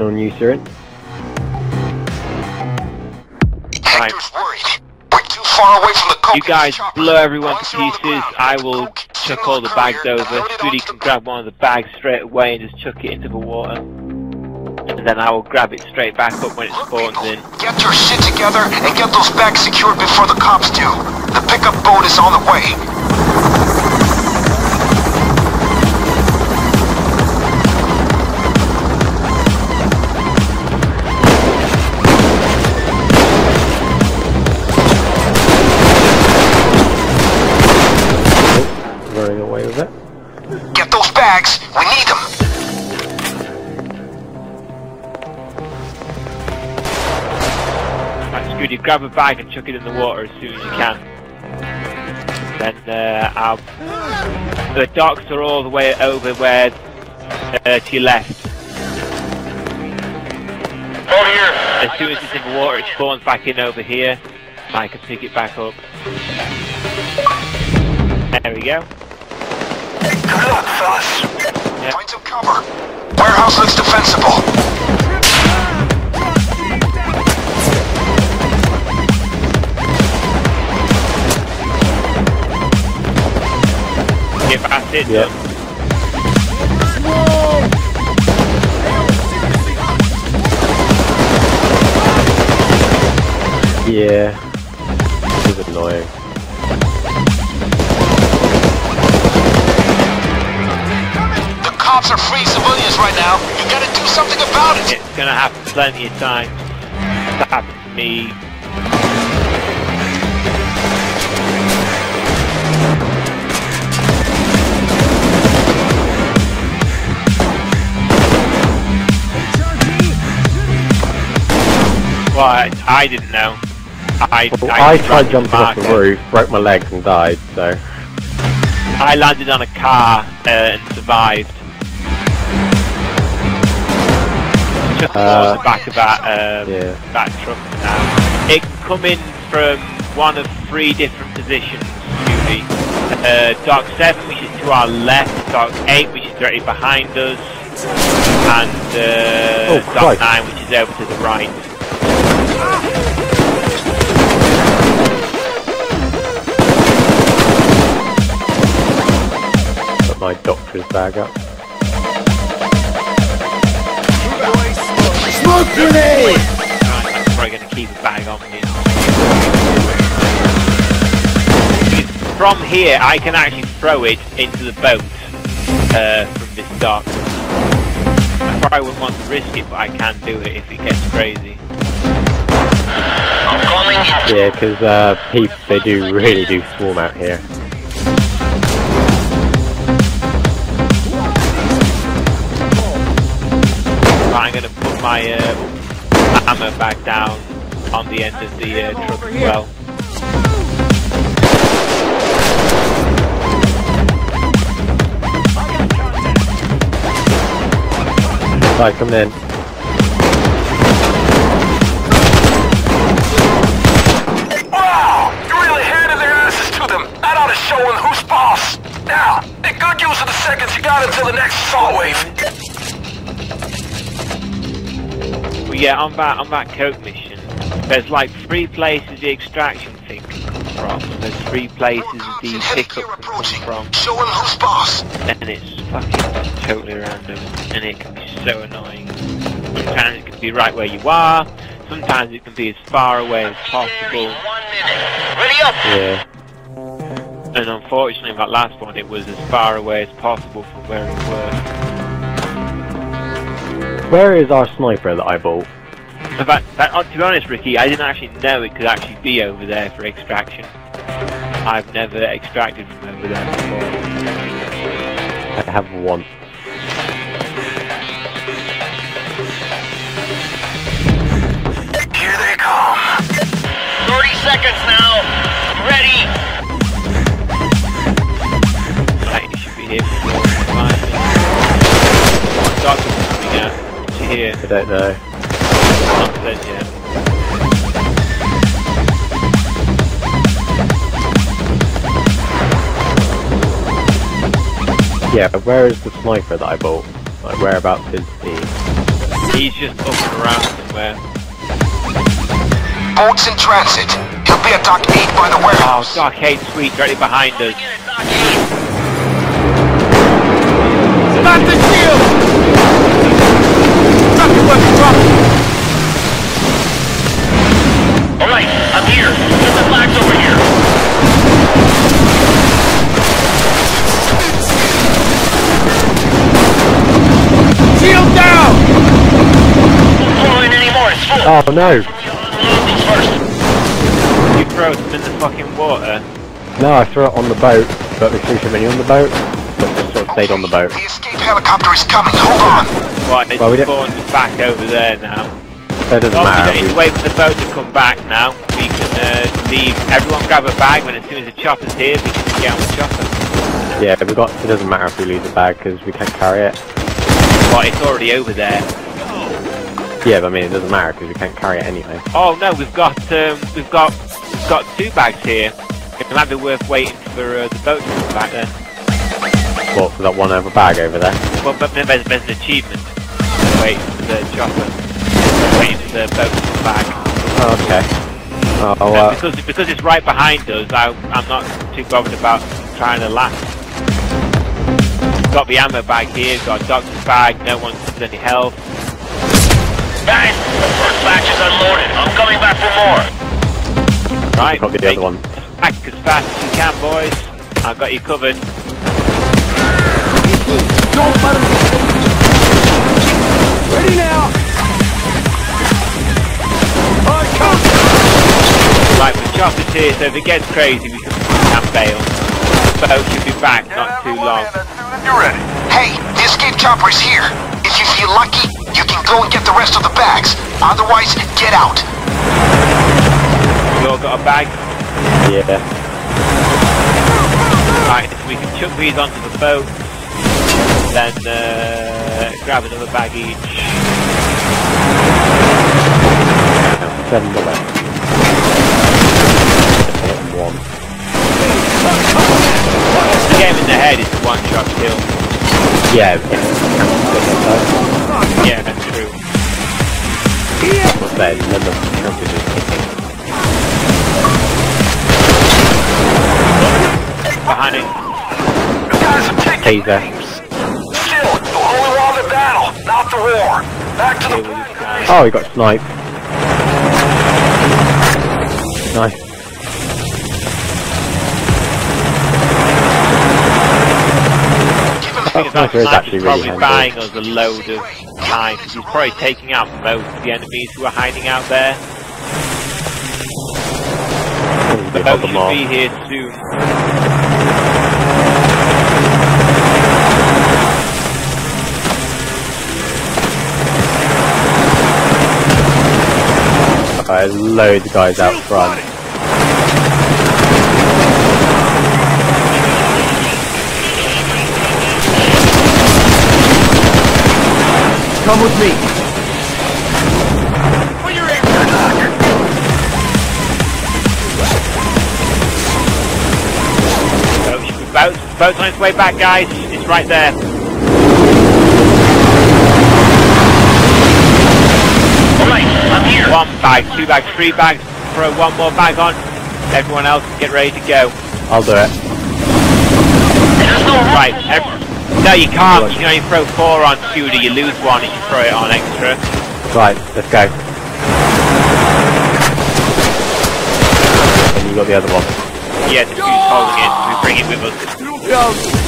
on you, Siren. Hector's worried. We're too far away from the coke You guys blow everyone to Once you're on the pieces. I will chuck all the the bags over. here. Load it Goody onto can grab one of the bags straight away and just chuck it into the water. And then I will grab it straight back up when it Look, spawns people, in. Get your shit together and get those bags secured before the cops do. The pickup boat is on the way. Bags. We need them. Right, Scoody, grab a bag and chuck it in the water as soon as you can. Then uh, I'll... The docks are all the way over where... Uh, to your left. Over here. As soon as it's in the water, it spawns back in over here. I can pick it back up. There we go. Good luck, fellas. Yep. Find some cover. Warehouse looks defensible. Get past it. Yep. Yeah. This is annoying. Cops are freeing civilians right now. You gotta do something about it. It's gonna happen plenty of times. It's happened to me. Well, I, I didn't know. I, Well, I just tried jumping off the roof, broke my legs and died, so... I landed on a car uh, and survived. Just Uh, towards the back of that um, Yeah. that truck now. It can come in from one of three different positions, Judy. Uh, Dock 7, which is to our left, Dock 8, which is directly behind us, and uh, Oh, Dock 9, which is over to the right. My doctor's bag up. Right, I'm probably going to keep a bag on me. From here, I can actually throw it into the boat uh, from this dock. I probably wouldn't want to risk it, but I can do it if it gets crazy. Yeah, because uh, people, they do really do swarm out here. I'm going to put my uh, hammer back down on the end of the uh, truck as well. Right, come in. Wow! You really handed their asses to them. That ought to show them who's boss. Now, make good use of the seconds you got until the next assault wave. But yeah, on that on that coke mission, there's like three places the extraction thing comes from. There's three places the pickup can come from. Show them who's boss. and it's fucking totally random, and it can be so annoying. Sometimes it can be right where you are, sometimes it can be as far away as possible, Yeah. and unfortunately that last one it was as far away as possible from where we were. Where is our sniper that I bought? In fact, that, uh, to be honest Ricky, I didn't actually know it could actually be over there for extraction. I've never extracted from over there before. I have one. Here they come. 30 seconds now. Ready. Right, you should be here for here? I don't know. Not said yet. Yeah, but where is the sniper that I bought? Like, whereabouts is he? He's just up and around somewhere. Boats in transit. He'll be at Dock 8 by the Oh, warehouse. Dock 8 Suite directly behind us. Not the shield! Oh no! Load these first. You throw them in the fucking water. No, I threw it on the boat, but we threw so many on the boat, but just sort of stayed on the boat. The escape helicopter is coming. Hold on. Right, it's Well, we don't- spawned back over there now. So it doesn't Obviously, matter. don't need to wait for the boat to come back now. We can uh, leave. Everyone grab a bag when as soon as the chopper's here, we can get on the chopper. Yeah, we got. It doesn't matter if we lose the bag because we can't carry it. But it's already over there. Yeah, but I mean it doesn't matter because we can't carry it anyway. Oh no, we've got um, we've got we've got two bags here. It might be worth waiting for uh, the boat to come back then. Well, for that one other bag over there. Well, but there's, there's an achievement. Wait for the chopper. Waiting for the boat to come back. Oh, okay. Oh, And uh, because because it's right behind us, I, I'm not too bothered about trying to last. Got the ammo bag here, got a doctor's bag, no one has any health. Guys, the first batch is unloaded. I'm coming back for more. Right, got the other one. Back as fast as you can, boys. I've got you covered. Ready now! Right, the chopper's here, so if it gets crazy, we can, we can bail. The boat should be back not too long. Hey, the escape chopper is here. If you feel lucky, you can go and get the rest of the bags. Otherwise, get out. You all got a bag? yeah. Right, so we can chuck these onto the boat, then uh, grab another bag each. Seven bullets. Hit one. The game in the head is one shot kill. Yeah. What's Yeah, that's true. that? Then the counter just hitting. Behind it. You guys are taking Taser. Still, the only won the battle, not the war. Back to Here the with this. Oh, he got sniped. Nice. Thing That is really probably handy. buying us a load of time because he's probably taking out most of the enemies who are hiding out there. The boat should be here soon. Uh, loads of guys out front. Come with me. Boat should be boat. Boat's on its way back, guys. It's right there. Alright, I'm here. One bag, two bags, three bags. Throw one more bag on. Everyone else get ready to go. I'll do it. There's no. Right. Ev- no, you can't. You can only throw four on Shooter. You lose one if you throw it on extra. Right, let's go. And you got the other one. Yeah, the Shooter's holding it. We bring it with us.